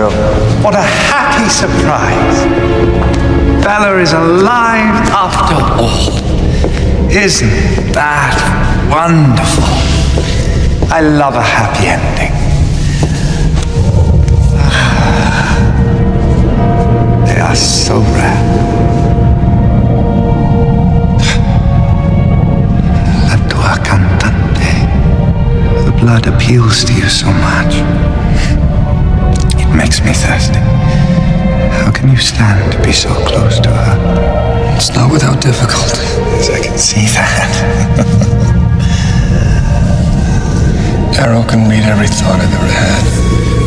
girl. What a happy surprise. Bella is alive after all. Isn't that wonderful? I love a happy ending. They are so rare. La tua cantante. The blood appeals to you so much. Can you stand to be so close to her? It's not without difficulty. Yes, I can see that. Aro can read every thought I've ever had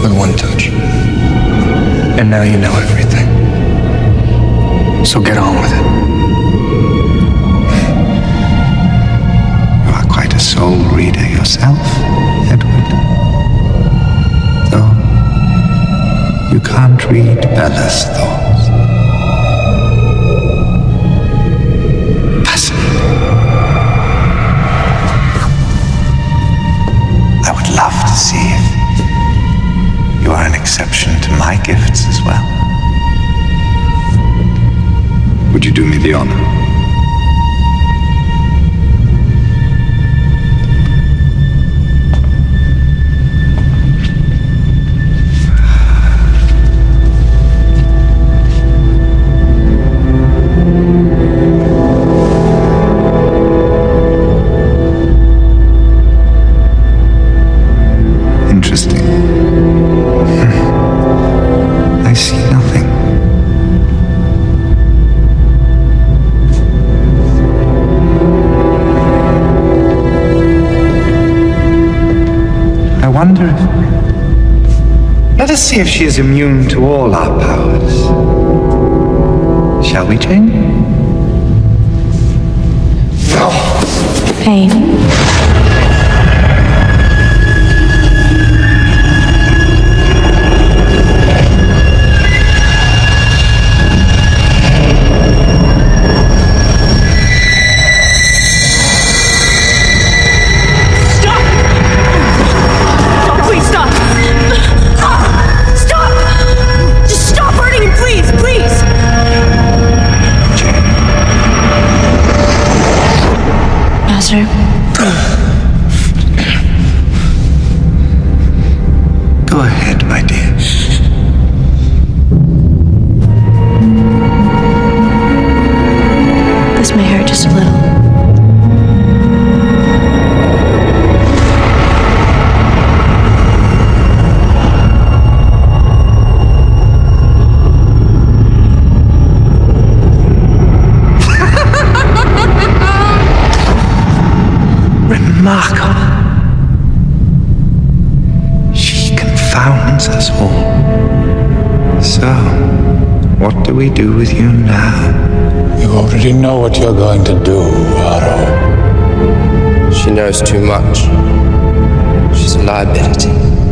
with one touch. And now you know everything. So get on with it. Can't read Bella's thoughts. Fascinating. I would love to see if you are an exception to my gifts as well. Would you do me the honor? Wonder if. Let us see if she is immune to all our powers. Shall we, Jane? No. Pain. Давай. Remarkable. She confounds us all. So, what do we do with you now? You already know what you're going to do, Aro. She knows too much. She's a liability.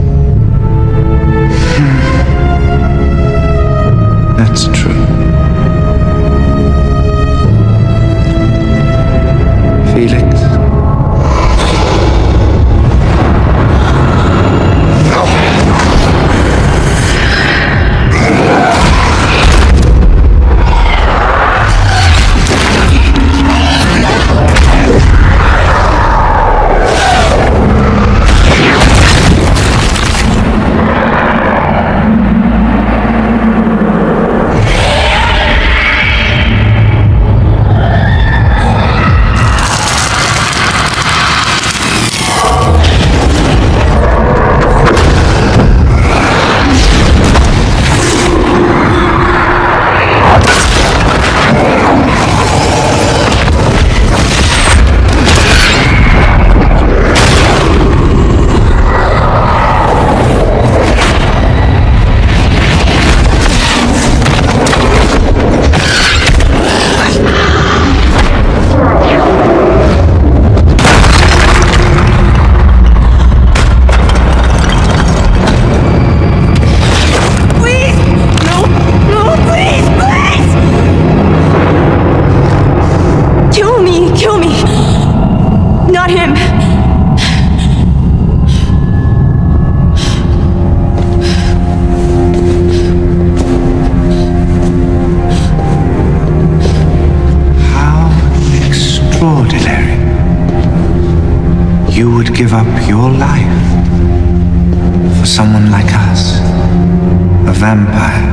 Vampire.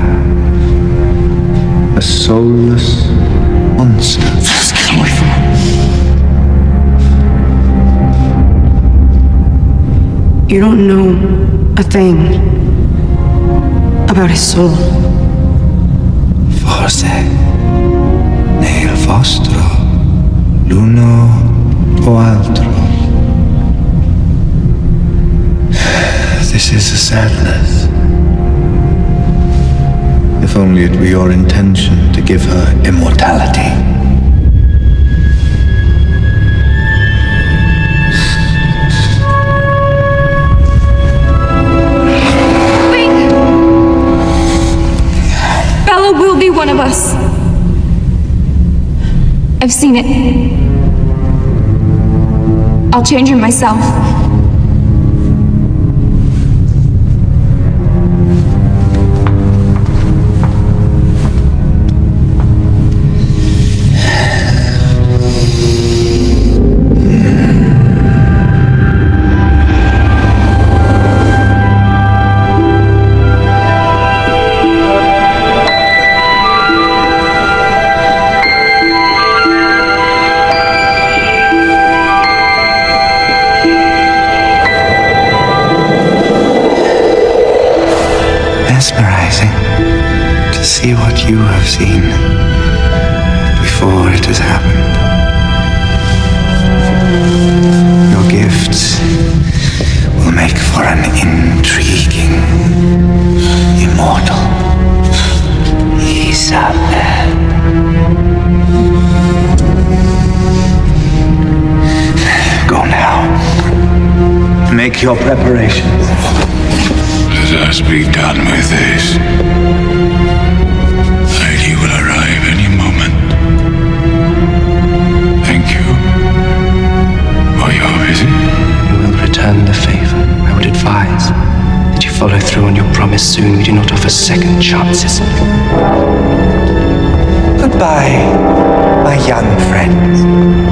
A soulless monster. Just get away from me. You don't know a thing about his soul. Forse nel vostro l'uno o altro. This is a sadness. If only it were your intention to give her immortality. Bella will be one of us. I've seen it. I'll change her myself. Mesmerizing to see what you have seen before it has happened. Your gifts will make for an intriguing immortal Isabel. Go now. Make your preparations. Let us be done with this. Lady will arrive any moment. Thank you for your visit. You will return the favor. I would advise that you follow through on your promise soon. We do not offer second chances. Goodbye, my young friends.